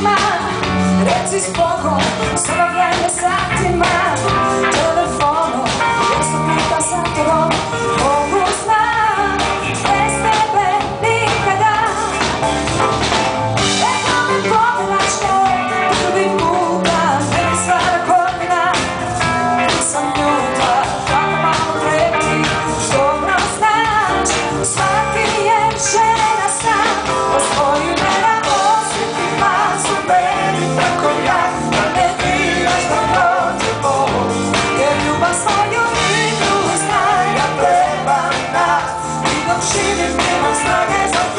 ma rezi poco, solo viene sa She just came